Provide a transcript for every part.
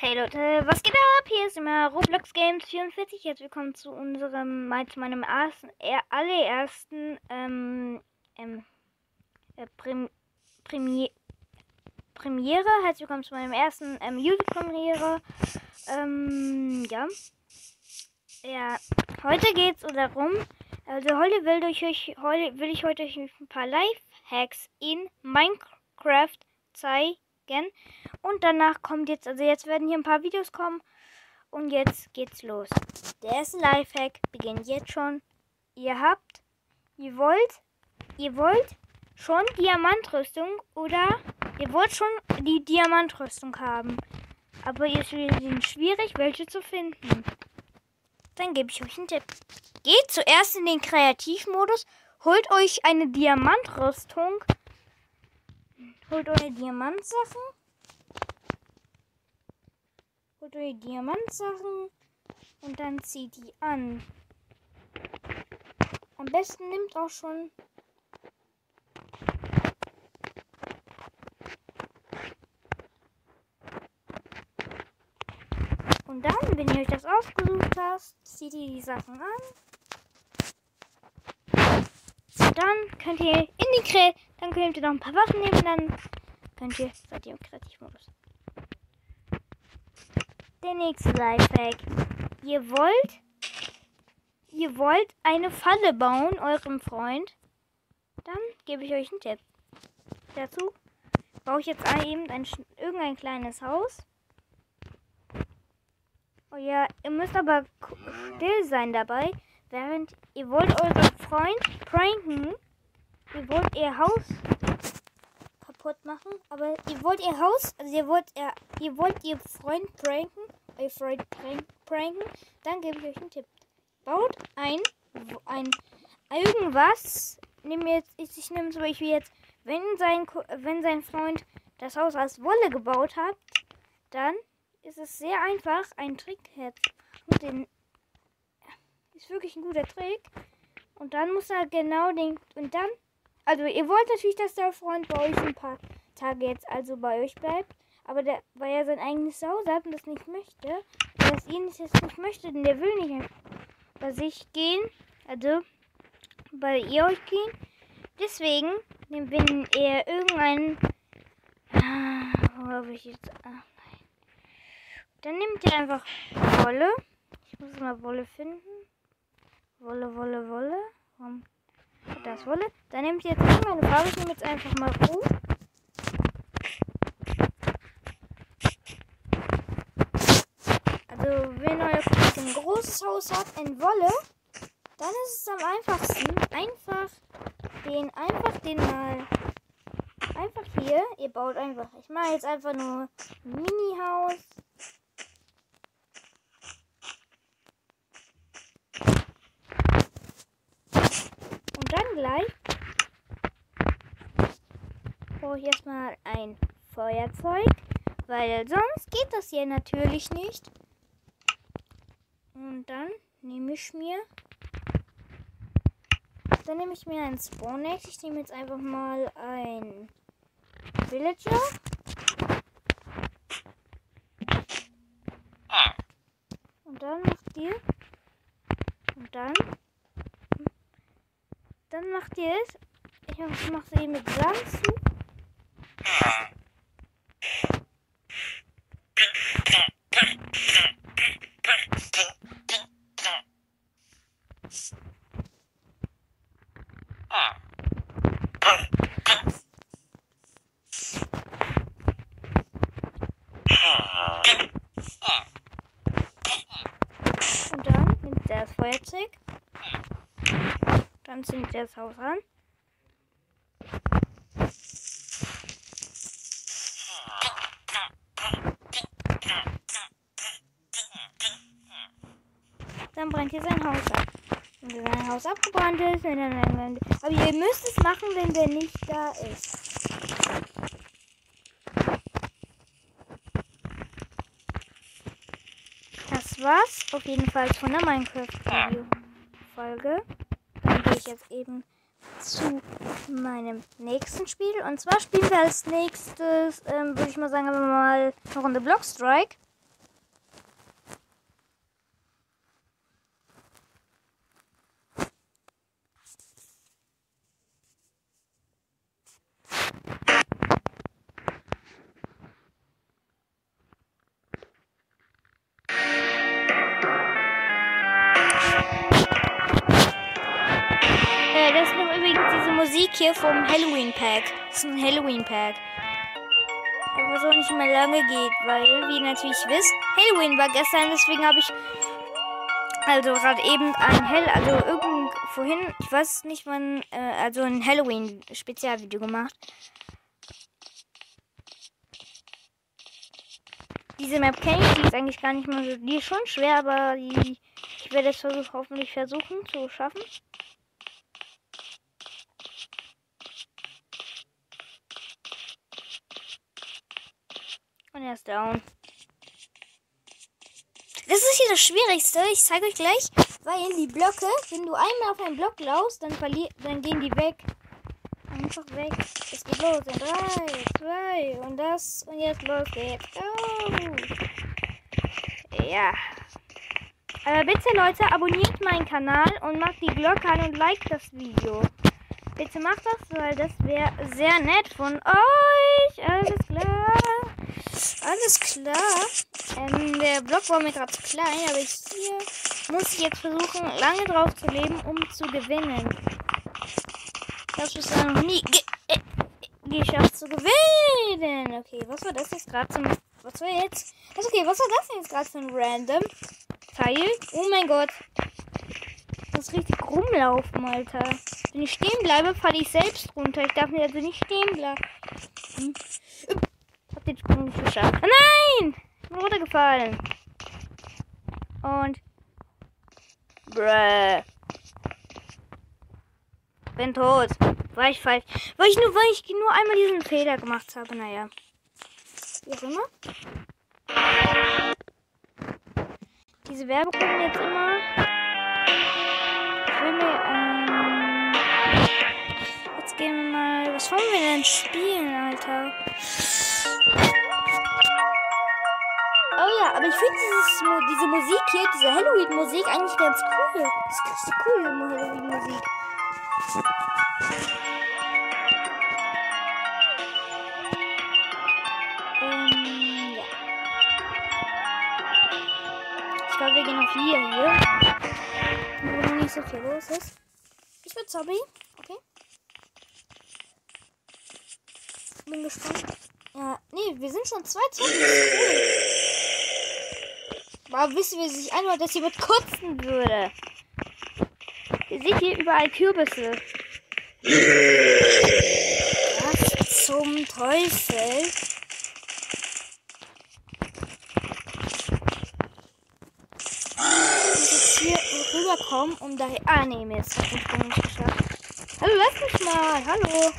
Hey Leute, was geht ab? Hier ist immer Roblox Games 44. Jetzt willkommen zu unserem, zu meinem ersten, er, allerersten ähm, ähm, äh, Prim, Premier, Premiere. Herzlich willkommen zu meinem ersten ähm, YouTube-Premiere. Ähm, ja. Ja, heute geht's darum, also heute will, ich euch, heute will ich heute euch ein paar Live-Hacks in Minecraft zeigen. Und danach kommt jetzt, also jetzt werden hier ein paar Videos kommen. Und jetzt geht's los. Der erste Lifehack beginnt jetzt schon. Ihr habt, ihr wollt, ihr wollt schon Diamantrüstung oder ihr wollt schon die Diamantrüstung haben. Aber es ist schwierig, welche zu finden. Dann gebe ich euch einen Tipp. Geht zuerst in den Kreativmodus, holt euch eine Diamantrüstung, holt eure Diamantsachen holt ihr Diamantsachen und dann zieht die an. Am besten nimmt auch schon Und dann, wenn ihr euch das ausgesucht habt, zieht ihr die Sachen an. Und dann könnt ihr in die Kre dann könnt ihr noch ein paar Waffen nehmen, dann könnt ihr, seid ihr im Kreativmodus. Der nächste Lifehack. Ihr wollt, ihr wollt eine Falle bauen, eurem Freund. Dann gebe ich euch einen Tipp. Dazu baue ich jetzt eben ein, irgendein kleines Haus. Oh ja, ihr müsst aber still sein dabei, während ihr wollt euren Freund pranken. Ihr wollt ihr Haus kaputt machen. Aber ihr wollt ihr Haus, also ihr wollt ihr, ihr wollt ihr Freund pranken, euer Freund prank, pranken, dann gebe ich euch einen Tipp. Baut ein, ein irgendwas. Nimm jetzt, ich, nehme zum Beispiel jetzt, wenn sein, wenn sein Freund das Haus aus Wolle gebaut hat, dann ist es sehr einfach, einen Trick herzumachen. Den ist wirklich ein guter Trick. Und dann muss er genau den. Und dann also ihr wollt natürlich, dass der Freund bei euch ein paar Tage jetzt also bei euch bleibt. Aber der, weil er sein eigenes Zuhause hat und das nicht möchte, dass ihr das jetzt nicht möchte, denn der will nicht bei sich gehen, also bei ihr euch gehen. Deswegen, wenn er irgendeinen, wo habe ich jetzt, ah, nein. Dann nimmt ihr einfach Wolle. Ich muss mal Wolle finden. Wolle, Wolle, Wolle. Warum? Das Wolle. Dann nehmt ihr jetzt meine Farbe. Ich nehme jetzt einfach mal U. Also, wenn euer Freund ein großes Haus hat in Wolle, dann ist es am einfachsten, einfach den, einfach den mal, einfach hier, ihr baut einfach, ich mache jetzt einfach nur ein Mini-Haus. dann gleich brauche ich erstmal ein Feuerzeug, weil sonst geht das hier natürlich nicht. Und dann nehme ich mir dann nehme ich mir ein Spawnex. Ich nehme jetzt einfach mal ein Villager. Und dann macht ihr und dann dann macht ihr es. Ich mache eben mit Sand zu. Und dann nimmt er das Feuerzeug. Dann zündet er das Haus an. Dann brennt ihr sein Haus ab. Wenn sein Haus abgebrannt ist, wenn dann, aber ihr müsst es machen, wenn der nicht da ist. Das war's auf jeden Fall von der Minecraft-Video-Folge ich jetzt eben zu meinem nächsten Spiel. Und zwar spielen wir als nächstes, ähm, würde ich mal sagen, mal eine Runde Blockstrike. Hier vom Halloween Pack. Das ist ein Halloween Pack. Aber so nicht mehr lange geht, weil, wie ihr natürlich wisst, Halloween war gestern, deswegen habe ich also gerade eben ein Hell, also irgend vorhin, ich weiß nicht wann, äh, also ein Halloween Spezialvideo gemacht. Diese Map kenne ich, die ist eigentlich gar nicht mehr so, die ist schon schwer, aber die, ich werde es versuchen, hoffentlich versuchen zu schaffen. Und er ist down. Das ist hier das Schwierigste. Ich zeige euch gleich, weil die Blöcke, wenn du einmal auf einen Block laufst, dann, dann gehen die weg. Einfach weg. Es geht los. In 3, 2 und das. Und jetzt los geht's. Go! Ja. Aber bitte, Leute, abonniert meinen Kanal und macht die Glocke an und liked das Video. Bitte macht das, weil das wäre sehr nett von euch. Alles klar. Alles klar. Ähm, der Block war mir gerade zu klein, aber ich hier muss ich jetzt versuchen, lange drauf zu leben, um zu gewinnen. Ich habe bisher noch nie ge äh, geschafft zu gewinnen. Okay, was war das jetzt gerade zum... Was war jetzt... Also okay, was war das denn jetzt gerade für ein random Teil? Oh mein Gott. Das richtig rumlaufen, Alter. Wenn ich stehen bleibe, falle ich selbst runter. Ich darf also nicht stehen bleiben. Hm den Sprung nicht geschafft. Nein! Ich bin runtergefallen. Und. Bruh. Bin tot. War ich falsch. Weil ich nur, weil ich nur einmal diesen Fehler gemacht habe. Naja. Wie auch immer. Diese Werbekunden jetzt immer. Ich will mir, ähm, Jetzt gehen wir mal. Was wollen wir denn spielen, Alter? Aber ich finde diese Musik hier, diese Halloween-Musik eigentlich ganz cool. Das ist richtig cool, diese Halloween-Musik. Ähm, ja. Ich glaube, wir gehen auf hier, hier. Wo noch nicht so viel los ist. Ich bin Zombie. Okay. Bin gespannt. Wir sind schon zwei Zombies. Aber wissen wir sich einmal, dass jemand kotzen würde. Ihr seht hier überall Kürbisse. Was zum Teufel? Ich muss jetzt hier rüberkommen, um daher. Ah, nee, mir ist das nicht geschafft. Hallo, lass mich mal. Hallo.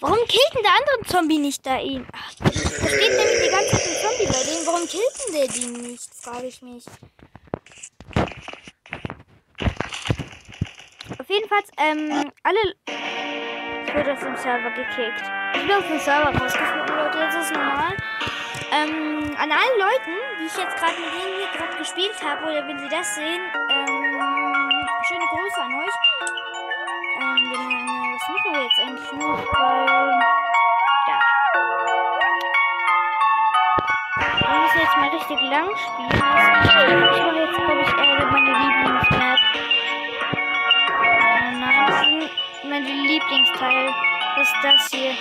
Warum killt denn der andere Zombie nicht da ihn? Ach, da steht nämlich die ganze Zeit ein Zombie bei denen. Warum killt der den nicht? Frage ich mich. Auf jeden Fall, ähm, alle. Ich wurde aus dem Server gekickt. Ich bin aus dem Server rausgefunden, Leute. Das ist normal. Ähm, an allen Leuten, die ich jetzt gerade mit denen hier gerade gespielt habe, oder wenn sie das sehen, ähm, schöne Grüße an euch. Ähm, was machen wir jetzt eigentlich noch? Weil, jetzt mal richtig lang spielen. Ich mache jetzt, glaube ich, eher meine Lieblingsmap. Oh nein, mein Lieblingsteil. Ist das hier.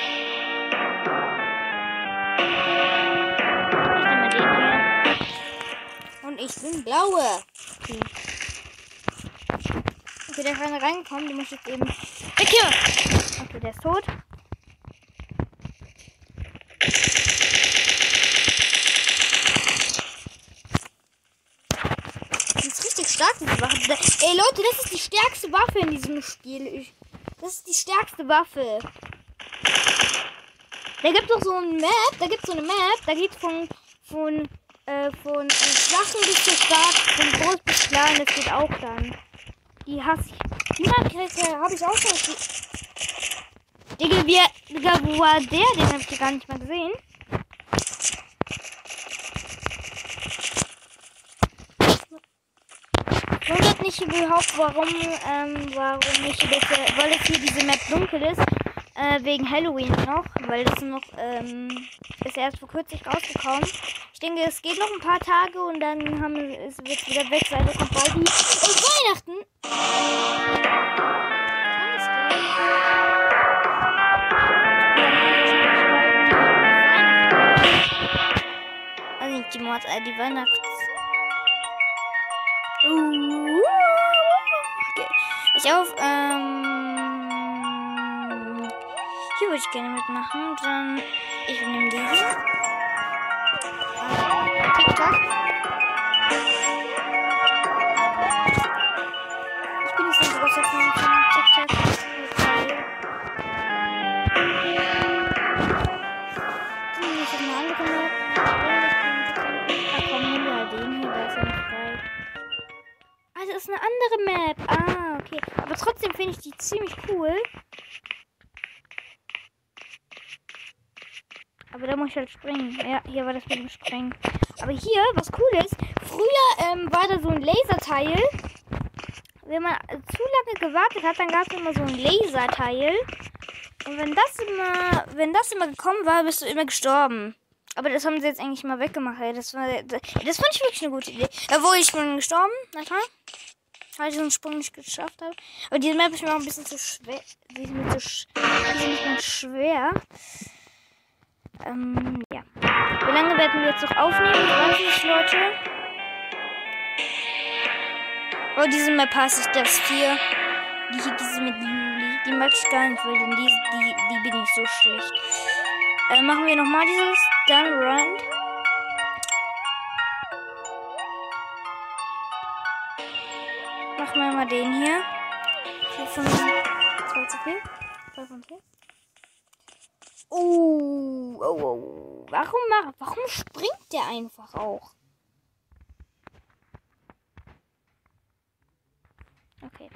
Ich nehme den hier. Und ich bin blaue. Okay. Okay, der kann reinkommen. Du musst jetzt eben Weg hier! Okay, der ist tot. Das ist richtig stark, diese Waffe. Ey, Leute, das ist die stärkste Waffe in diesem Spiel. Ich, das ist die stärkste Waffe. Da gibt es doch so ein Map, da gibt es so eine Map, da geht von, von, äh, von äh, schwachen bis zu stark, von groß bis klein, das geht auch dann. Die hasse ich. Die Charakter habe ich auch schon. Digga, wie, Digga, wo war der? Den habe ich gar nicht mal gesehen. Nicht überhaupt, warum, ähm, warum nicht, das, weil es hier diese Map dunkel ist. Äh, wegen Halloween noch, weil das noch, ähm, ist erst vor kurzem rausgekommen. Ich denke, es geht noch ein paar Tage und dann haben es wird wieder weg sein. Da kommt bald und Weihnachten. Also die Mords, äh, die Weihnachts. Okay. Ich auf, ähm. Hier würde ich gerne mitmachen. Dann. Ich nehme die hier. TikTok. Ich bin nicht so ein großer Fan von TikTok. Ist eine andere Map. Ah, okay. Aber trotzdem finde ich die ziemlich cool. Aber da muss ich halt springen. Ja, hier war das mit dem Springen. Aber hier, was cool ist, früher ähm, war da so ein Laserteil. Wenn man äh, zu lange gewartet hat, dann gab es immer so ein Laserteil. Und wenn das immer, wenn das immer gekommen war, bist du immer gestorben. Aber das haben sie jetzt eigentlich mal weggemacht. Das, war, das, das fand ich wirklich eine gute Idee. Obwohl ich bin gestorben, na Weil ich einen Sprung nicht geschafft habe. Aber diese Map ist mir auch ein bisschen zu schwer. Die ist mir zu sch ist schwer. Ähm, ja. Wie lange werden wir jetzt noch aufnehmen? Ich weiß nicht, Leute. Oh, diese Map hasse ich, das hier. Die hier, diese mit Juli. Die mag ich gar nicht, weil die, die, die bin ich so schlecht. Äh, machen wir nochmal dieses Done Run. Machen wir mal den hier. 4 von 2 zu 4. 2 von 4. Oh, oh, oh. Warum, warum springt der einfach auch? Okay.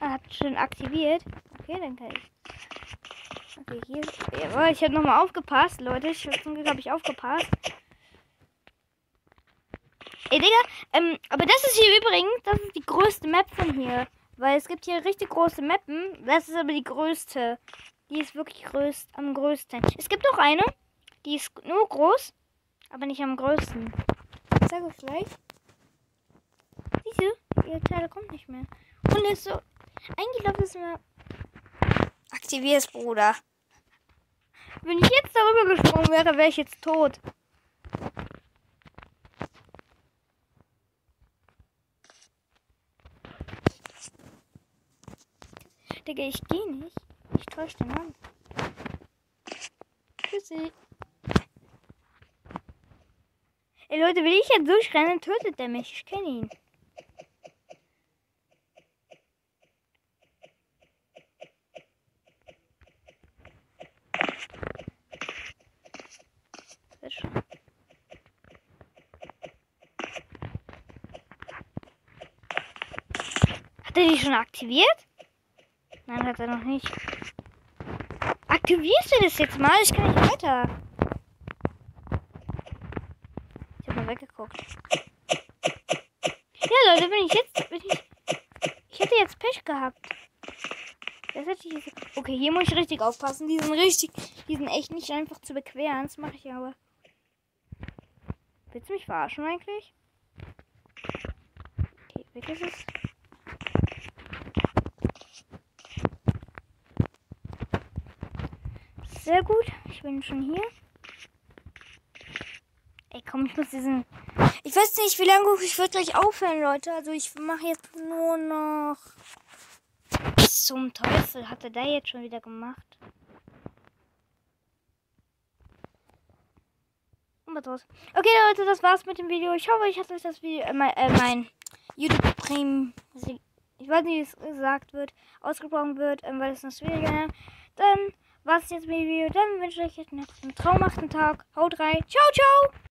Er hat schon aktiviert. Okay, dann kann ich. Okay, hier. Jawohl, ich habe nochmal aufgepasst, Leute. Ich, zum Glück habe ich aufgepasst. Ey, Digga, ähm, aber das ist hier übrigens, das ist die größte Map von hier. Weil es gibt hier richtig große Mappen. Das ist aber die größte. Die ist wirklich größt, am größten. Es gibt noch eine, die ist nur groß, aber nicht am größten. Ich sage euch gleich. Diese, ihr Teil kommt nicht mehr. Und ist so eingeloggt ist mir. Aktivier's, Bruder. Wenn ich jetzt darüber gesprungen wäre, wäre ich jetzt tot. Digga, ich geh nicht. Ich täusche den an. Tschüssi. Ey Leute, wenn ich jetzt durchrenne, tötet der mich. Ich kenne ihn. Hat er die schon aktiviert? Nein, hat er noch nicht. Aktivierst du das jetzt mal? Ich kann nicht weiter. Ich hab mal weggeguckt. Ja, Leute, wenn ich jetzt. Wenn ich, ich hätte jetzt Pech gehabt. Das hätte ich jetzt. Okay, hier muss ich richtig aufpassen. Die sind richtig. Die sind echt nicht einfach zu bequeren. Das mache ich aber. Willst du mich verarschen eigentlich? Okay, weg ist es. Sehr gut. Ich bin schon hier. Ey, komm, ich muss diesen. Ich weiß nicht, wie lange ich würde gleich aufhören, Leute. Also ich mache jetzt nur noch. Zum Teufel hat er da jetzt schon wieder gemacht? Okay, Leute, das war's mit dem Video. Ich hoffe, ich hat euch das Video, äh, mein, äh, mein YouTube Prim, ich weiß nicht, wie es gesagt wird, ausgesprochen wird, ähm, weil es noch schwieriger Dann war's jetzt mit dem Video. Dann wünsche ich euch einen traumhaften Tag. Haut rein. Ciao, ciao.